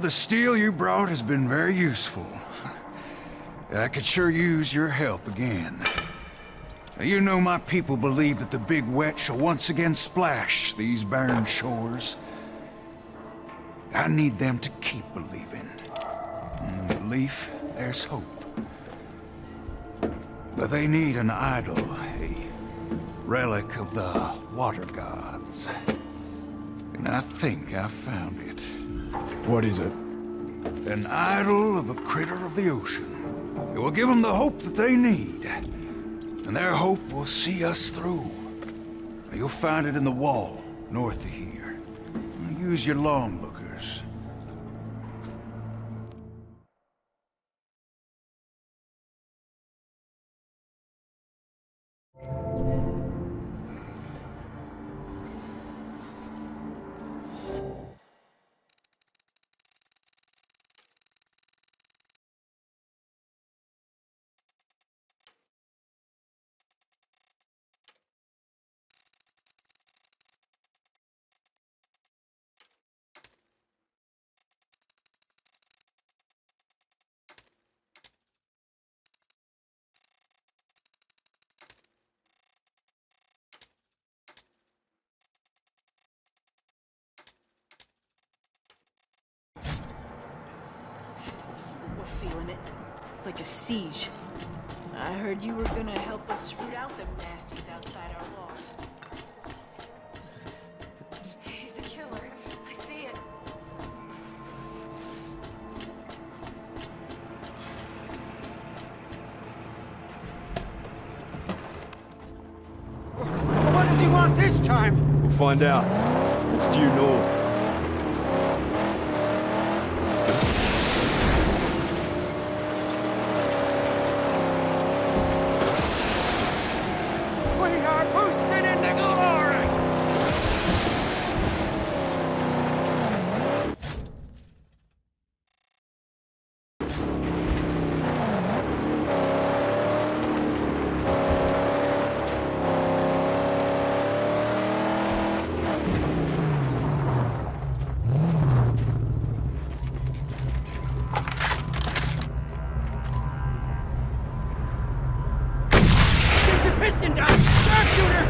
The steel you brought has been very useful. I could sure use your help again. You know my people believe that the big wet shall once again splash these barren shores. I need them to keep believing. In belief, there's hope. But they need an idol, a relic of the water gods. And I think I found it. What is it? An idol of a critter of the ocean. It will give them the hope that they need. And their hope will see us through. You'll find it in the wall, north of here. Use your long it. Like a siege. I heard you were gonna help us root out them nasties outside our walls. He's a killer. I see it. What does he want this time? We'll find out. It's due north. We are boosted into glory! Get your piston down! Sharpshooter!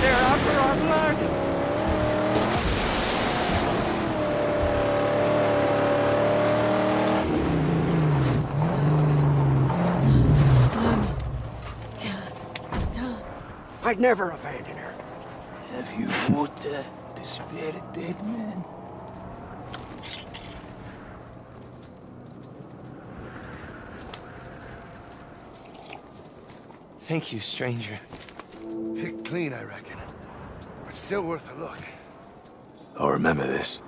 They're after our blood! I'd never abandon her. Have you water to spare a dead man? Thank you, stranger. Picked clean, I reckon. But still worth a look. I'll remember this.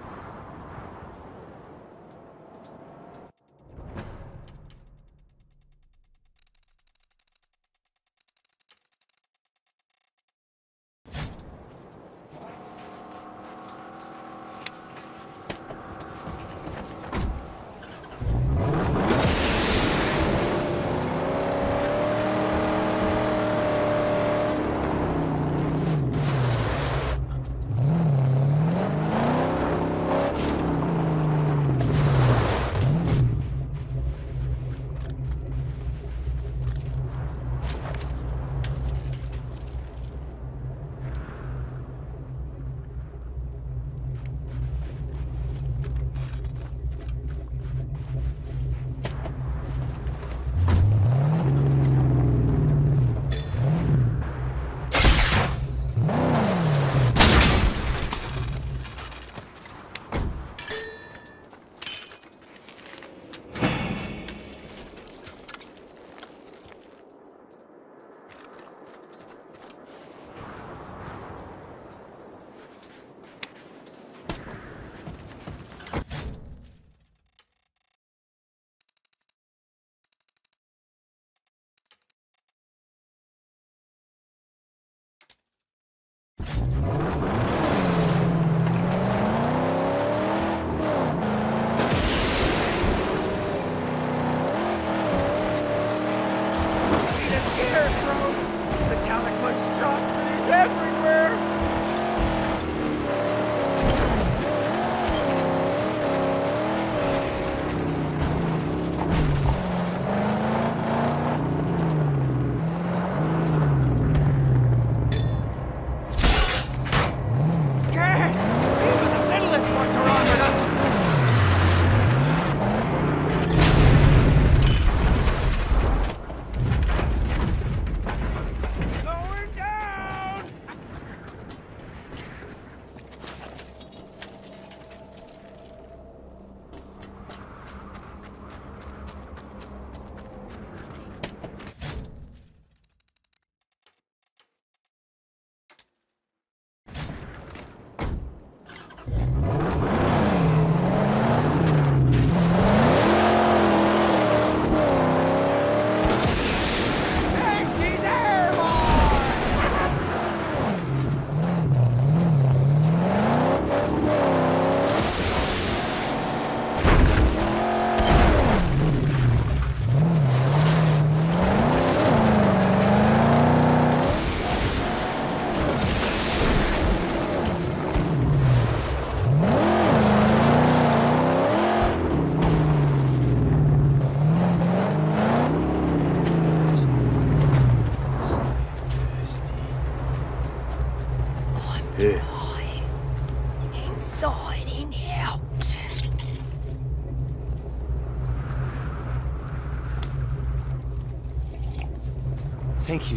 scarecrows, metallic monstrosities everywhere!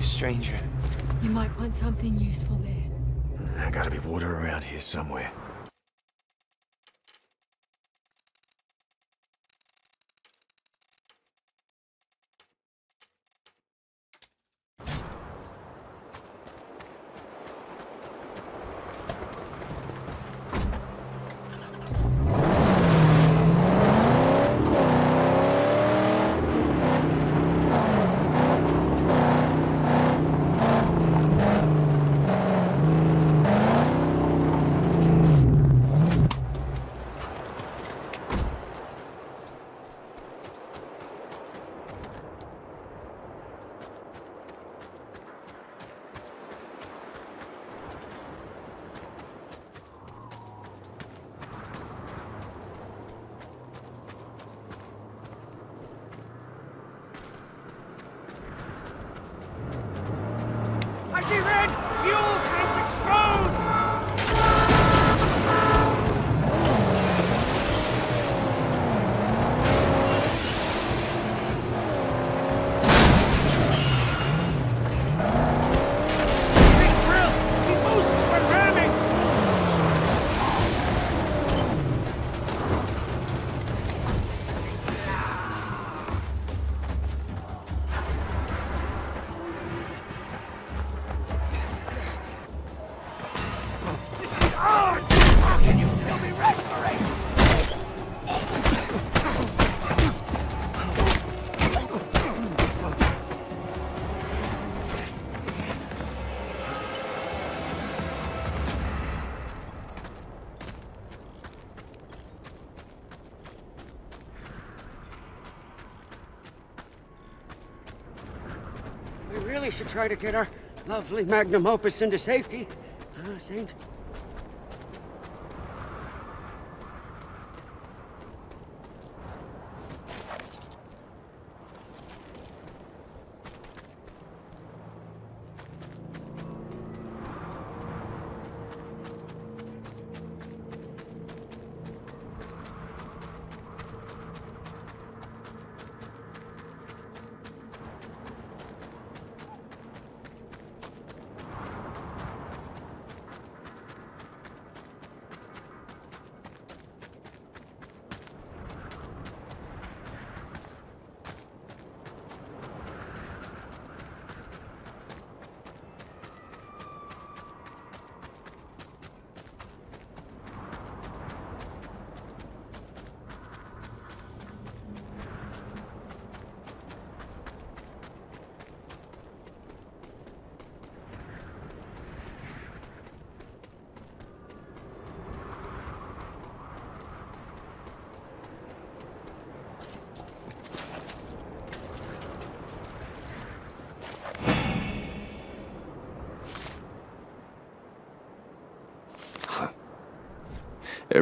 You, stranger. You might find something useful there. There gotta be water around here somewhere. Really should try to get our lovely magnum opus into safety. Huh, Saint?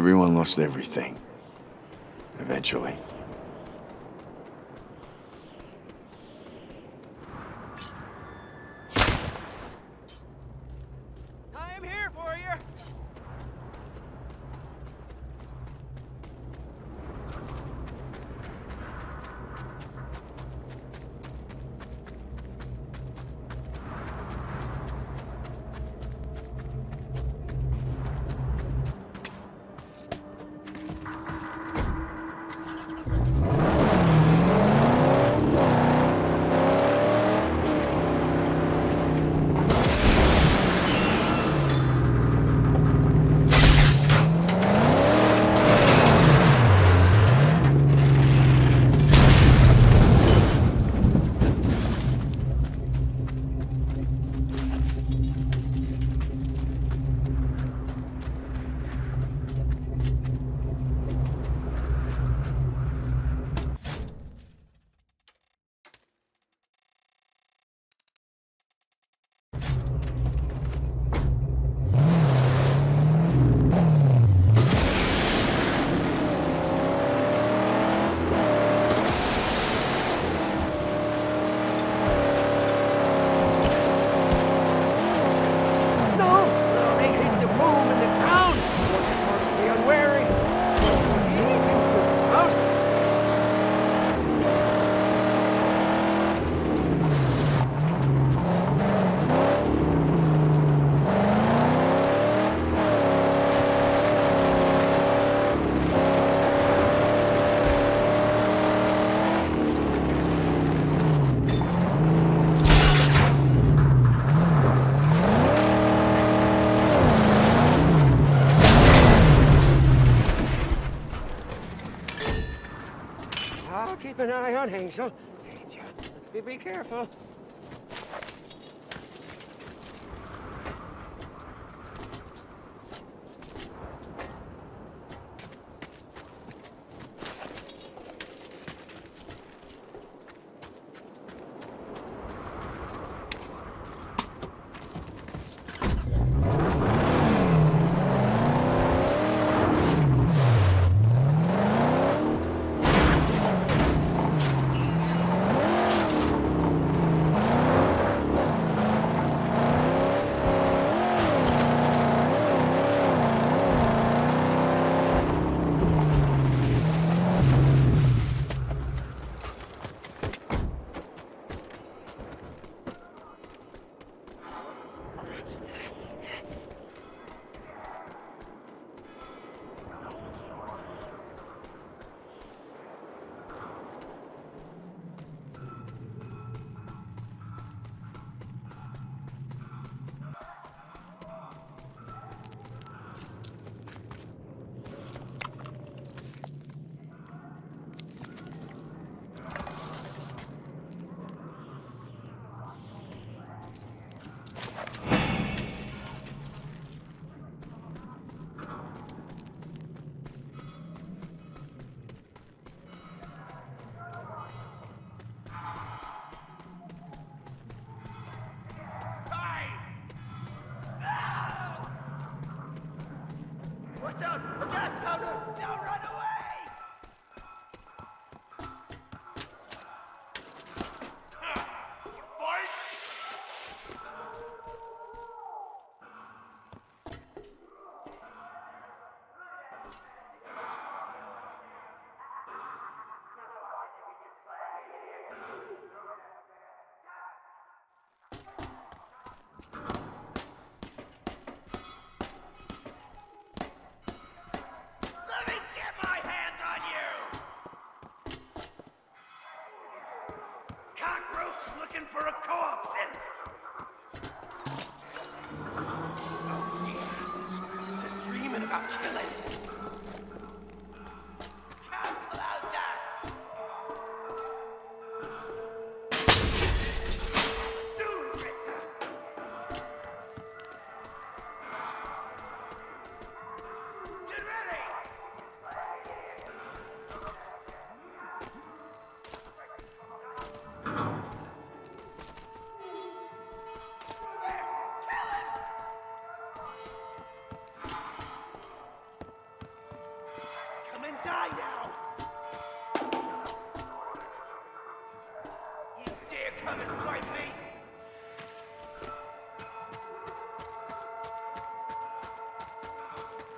Everyone lost everything. Eventually. an eye on Hazel. Danger. You be careful.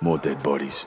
More dead bodies.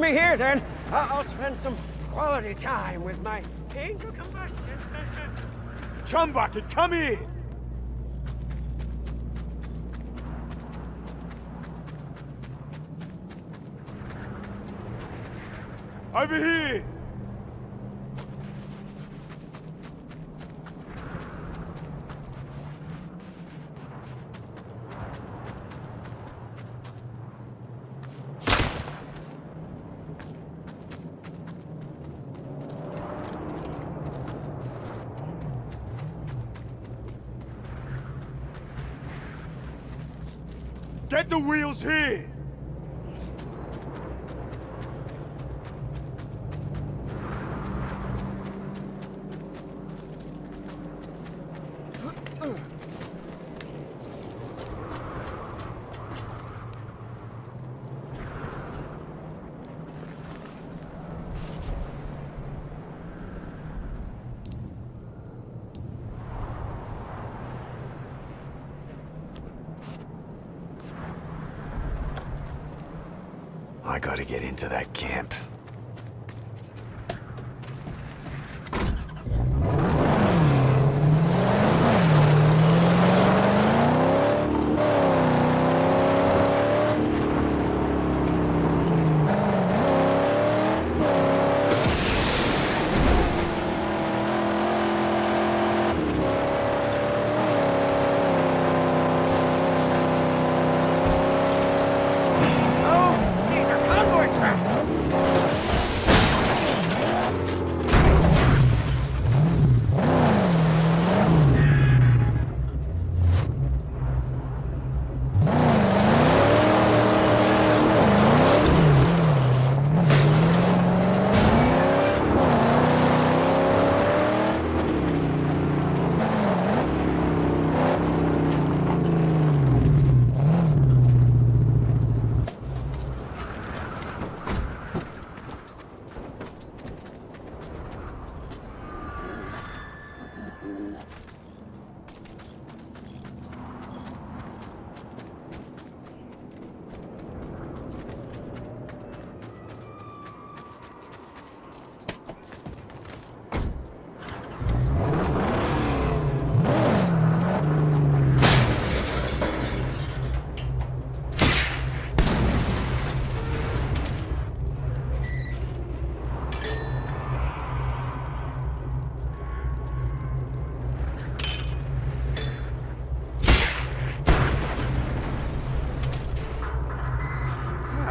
Me here, then. I'll spend some quality time with my angel combustion. Chumbucket, come here! Over here! Get the wheels here! I gotta get into that camp. Oh, these are convoy tracks!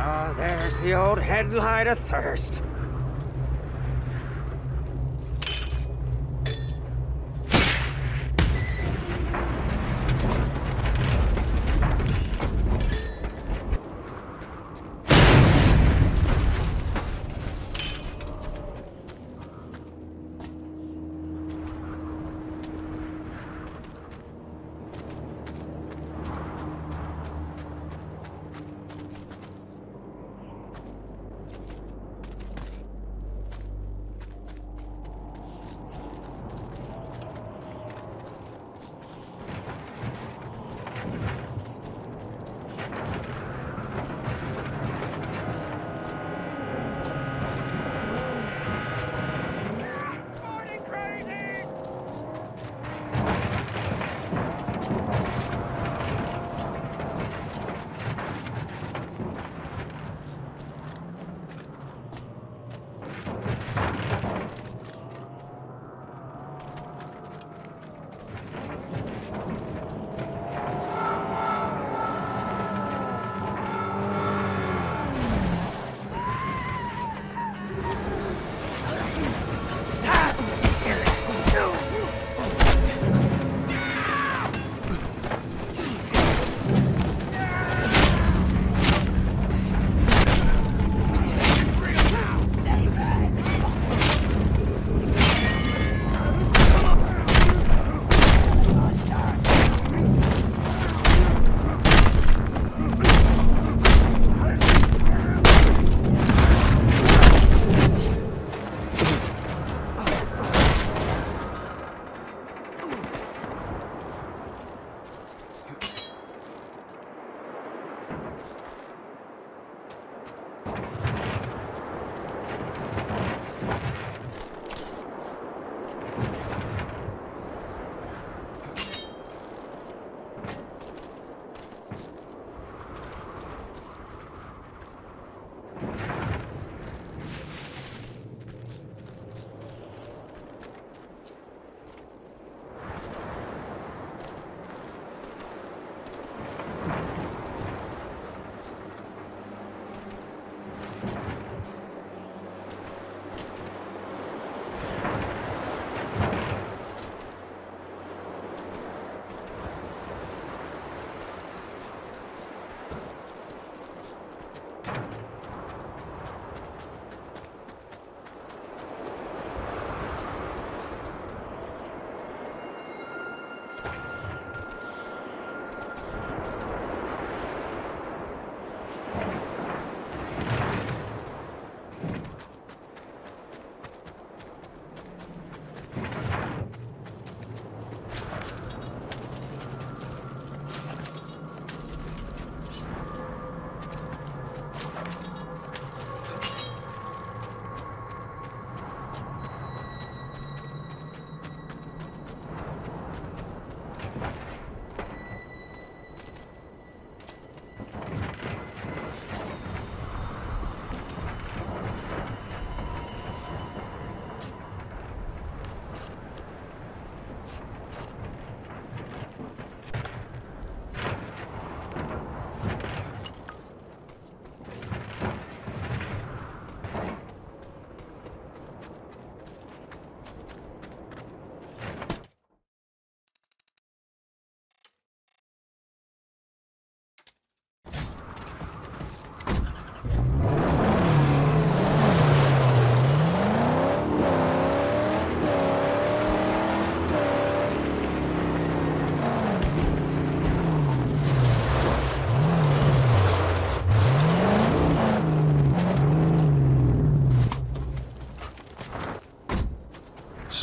Oh, there's the old headlight of thirst.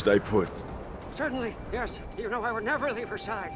Stay put. Certainly, yes. You know I would never leave her side.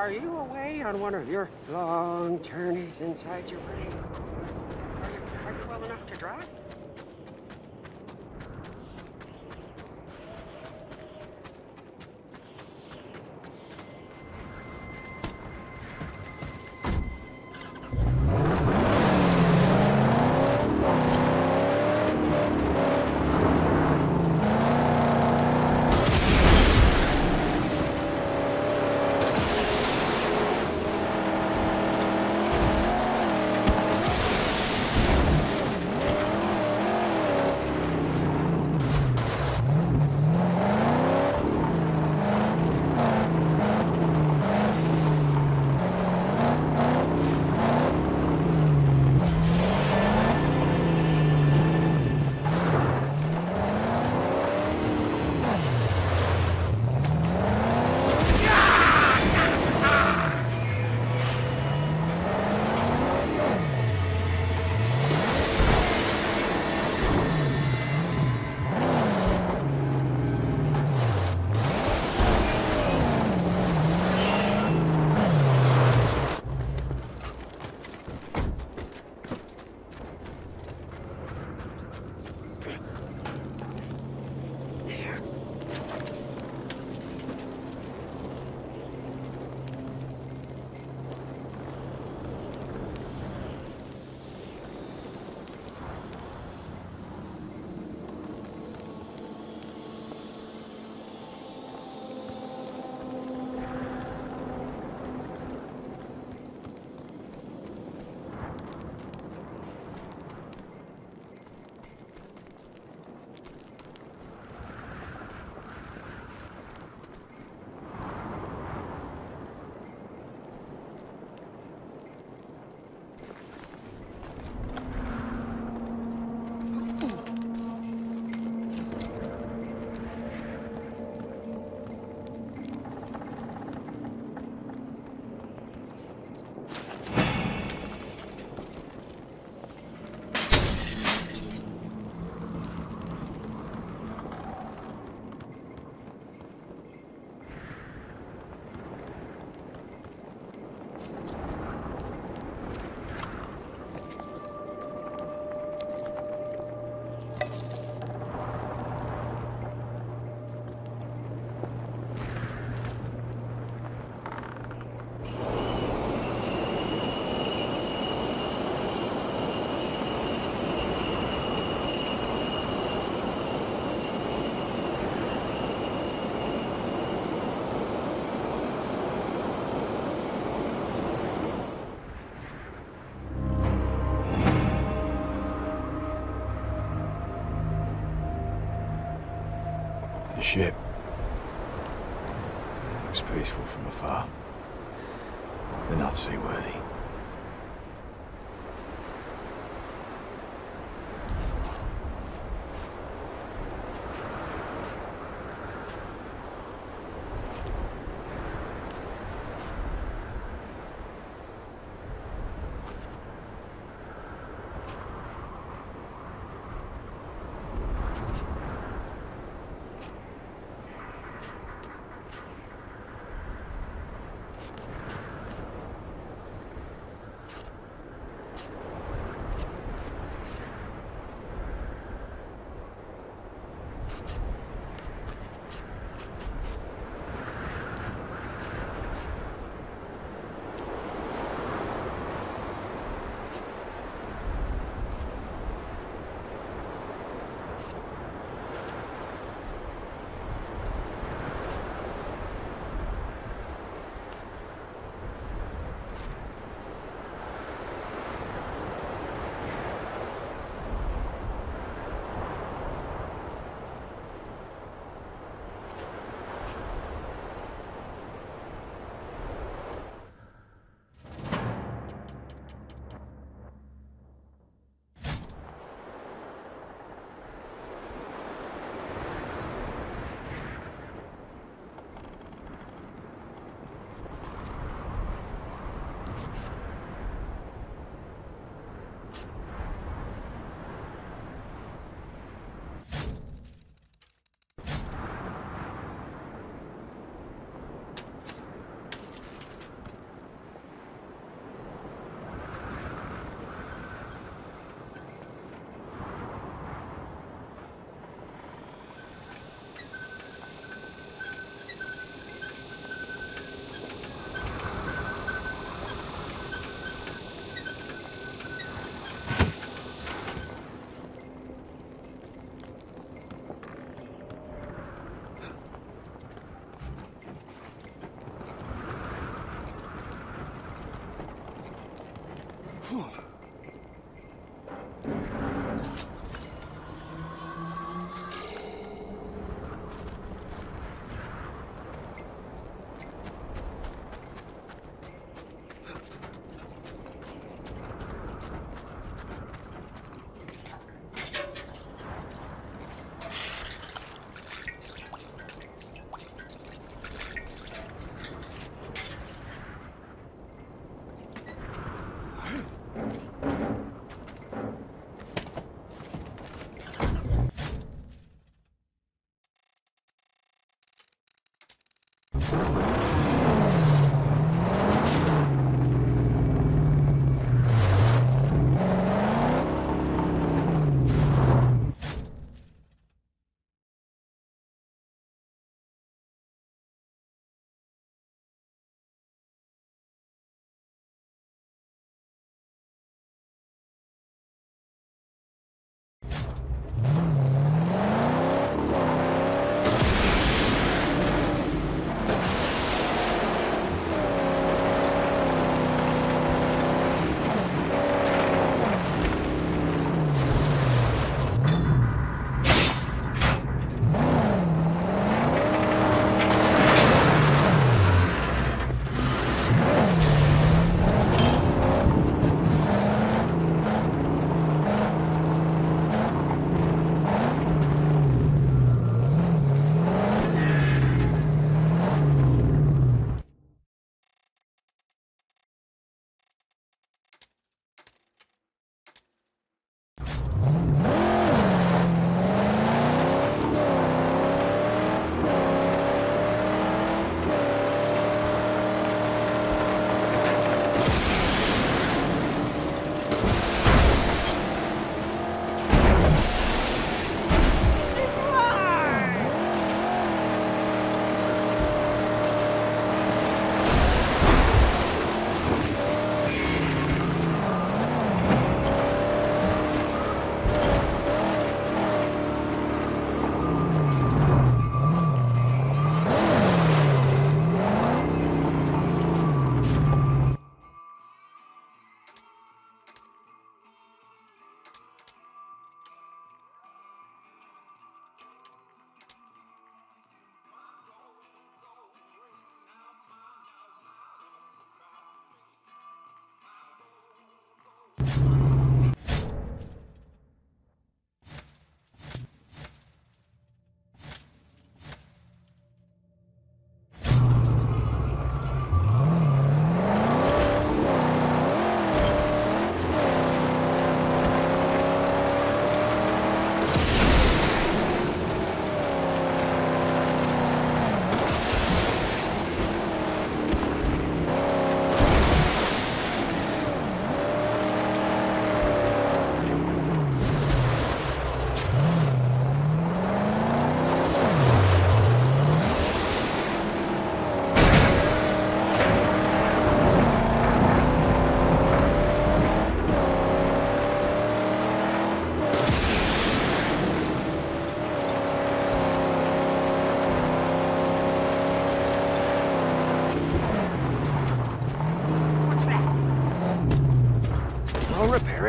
Are you away on one of your long journeys inside your Ship. Looks peaceful from afar. They're not seaworthy.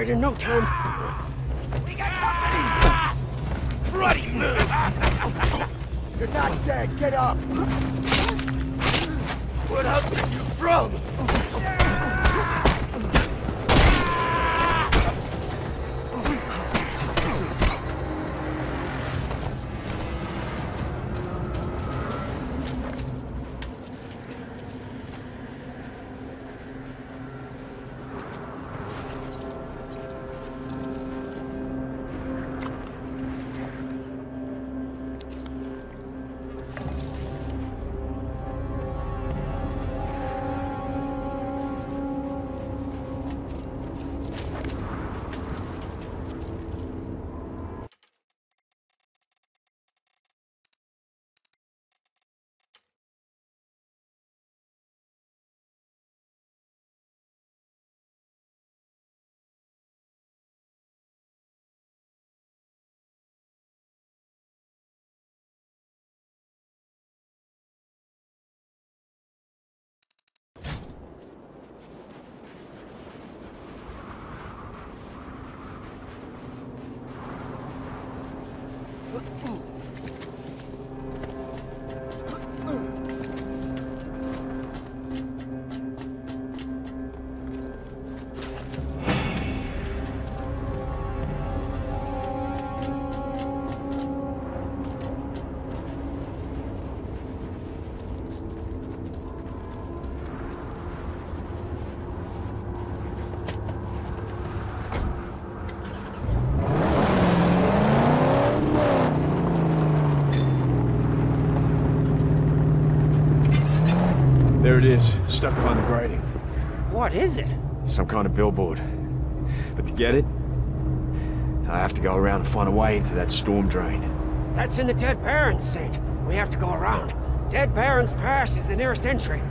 In no time. We got company! Bloody move! You're not dead. Get up. It is, stuck behind the grating. What is it? Some kind of billboard. But to get it, I have to go around and find a way into that storm drain. That's in the Dead Baron's, Saint. We have to go around. Dead Baron's Pass is the nearest entry.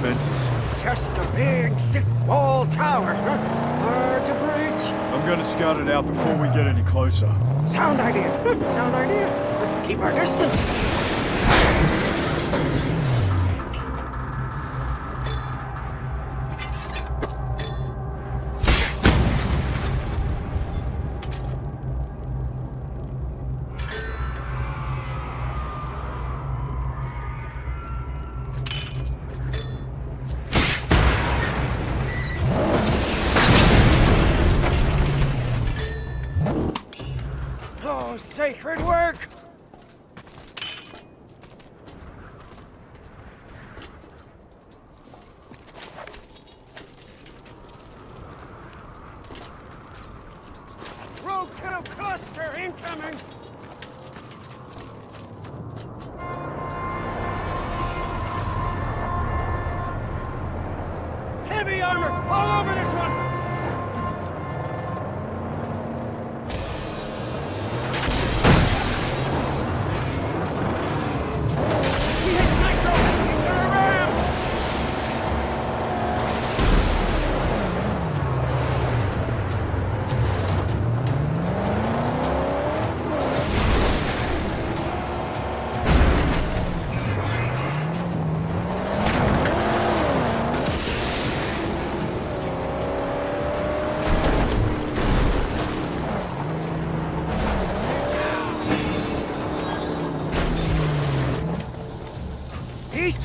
Defenses? Just a big, thick wall tower. huh? Hard to breach. I'm gonna scout it out before we get any closer. Sound idea. Sound idea. Keep our distance. Sacred work!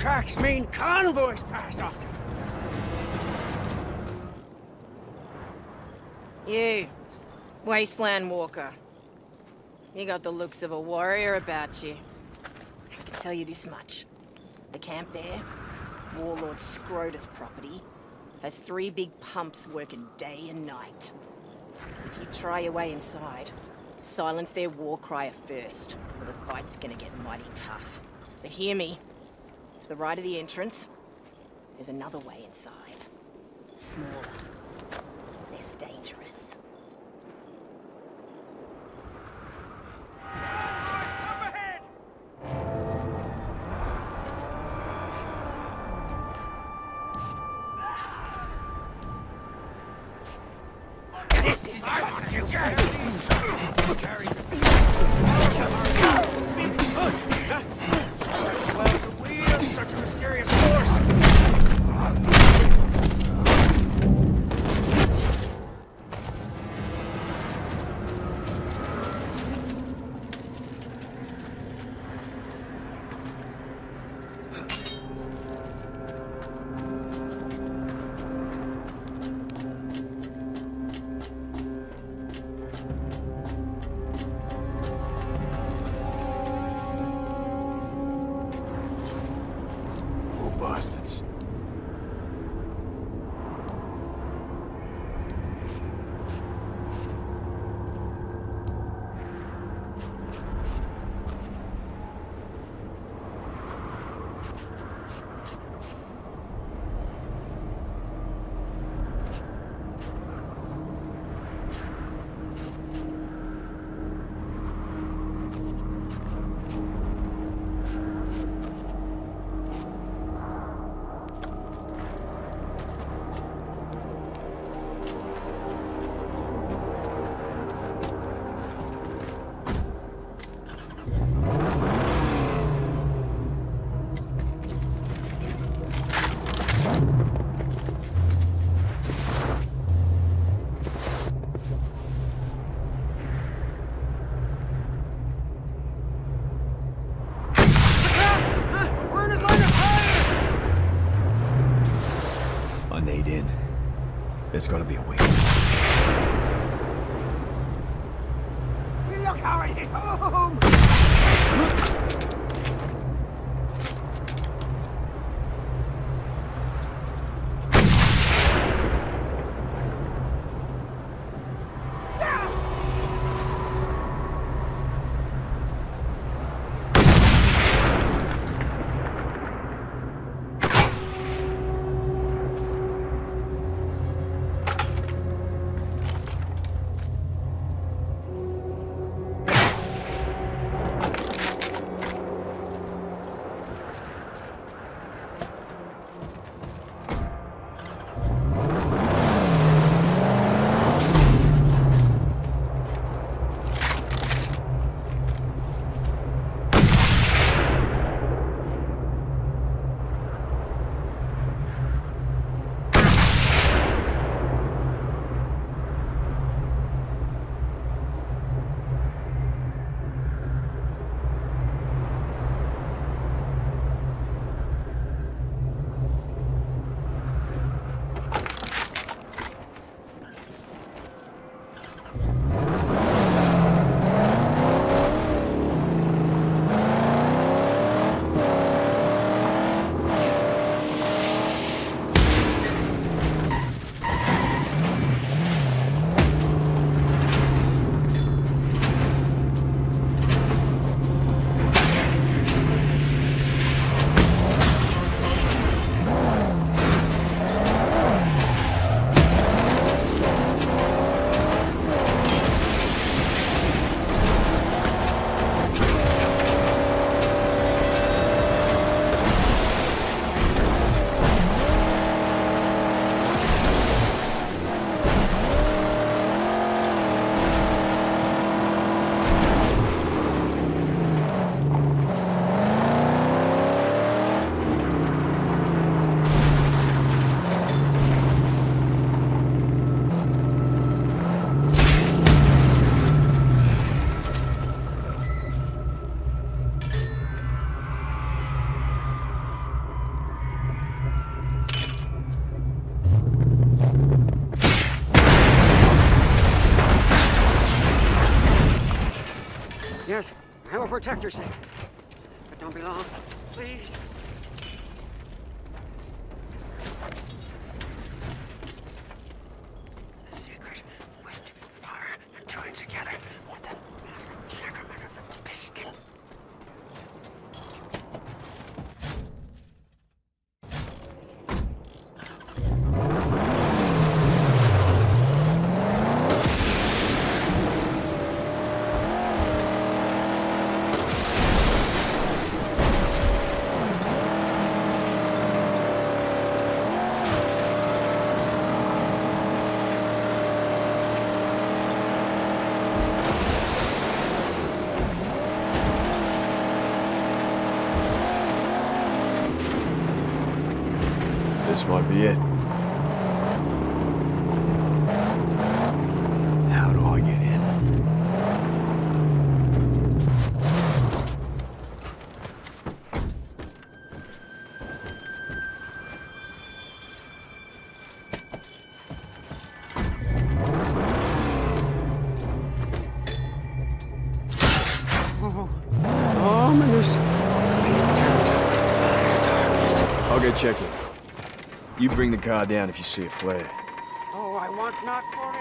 Tracks mean convoys pass up. You, Wasteland Walker. You got the looks of a warrior about you. I can tell you this much. The camp there, Warlord Scrotus property, has three big pumps working day and night. If you try your way inside, silence their war crier first, or the fight's gonna get mighty tough. But hear me. To the right of the entrance, there's another way inside. Smaller. Less dangerous. There's gotta be a way. protect yourself. bring the car down if you see a flare. Oh, I want not for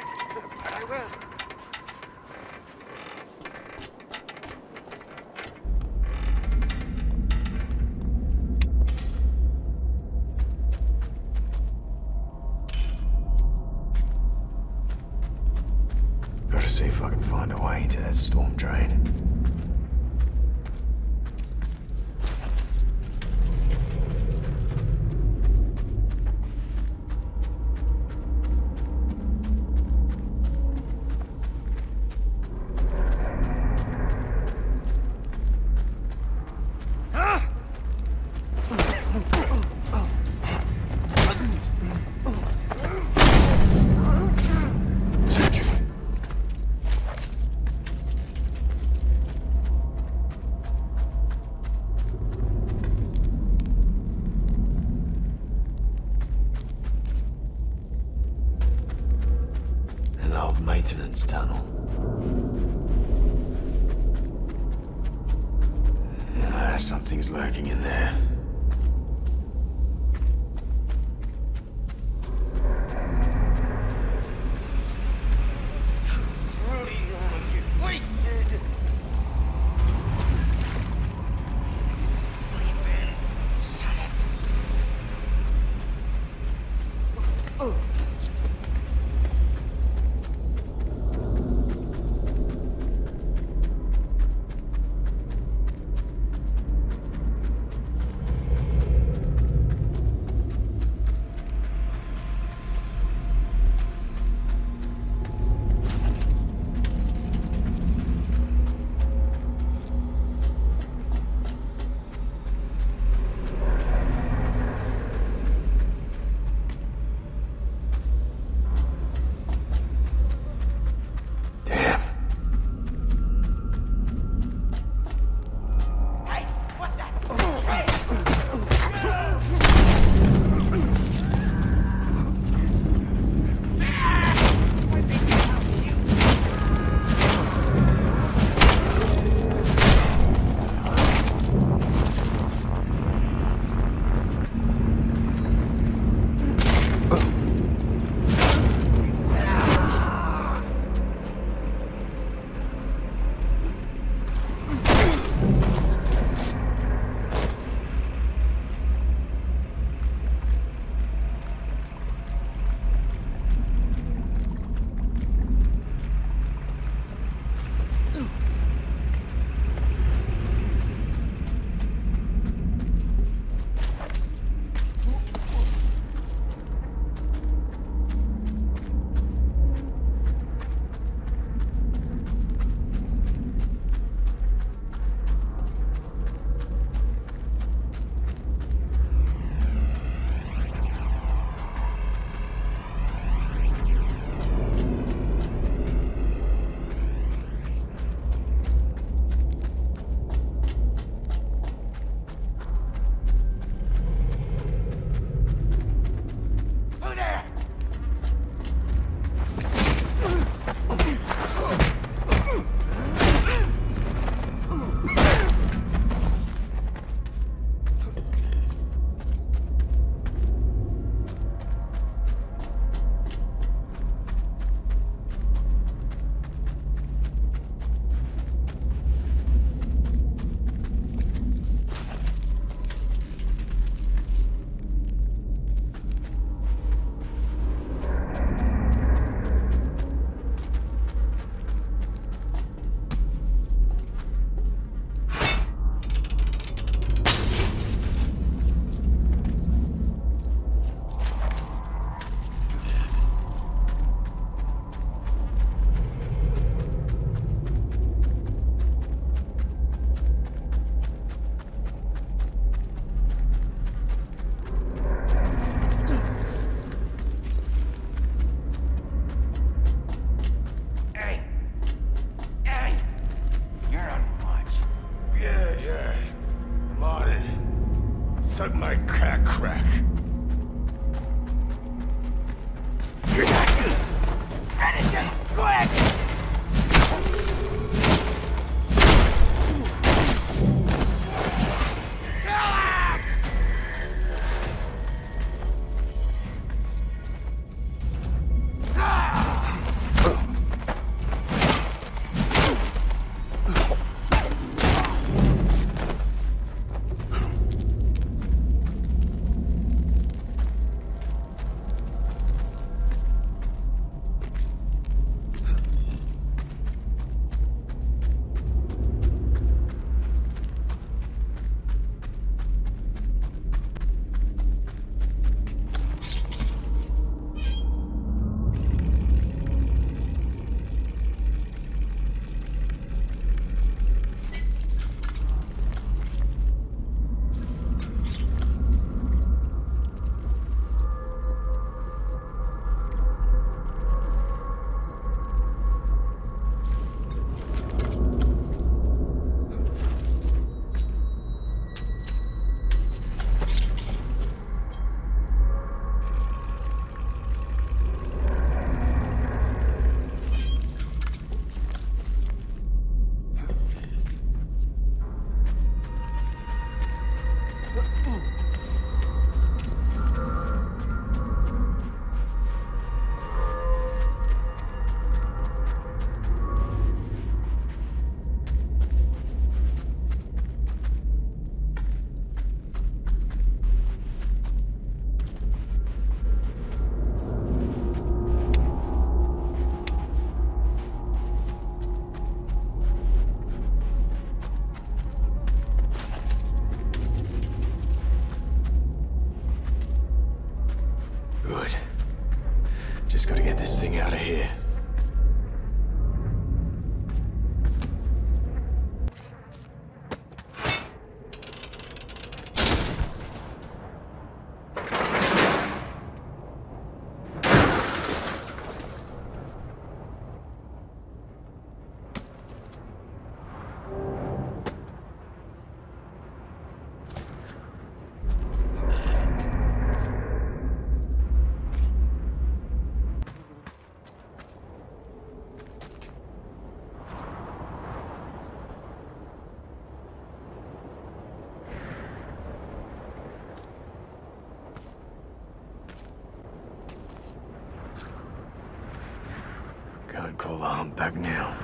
Hump back now.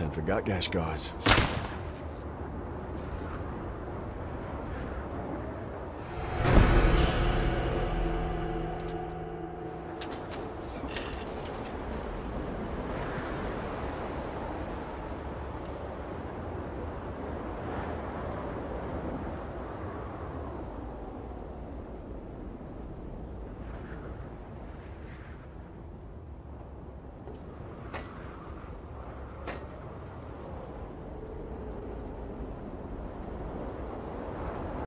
Time to send for Gutgash guys.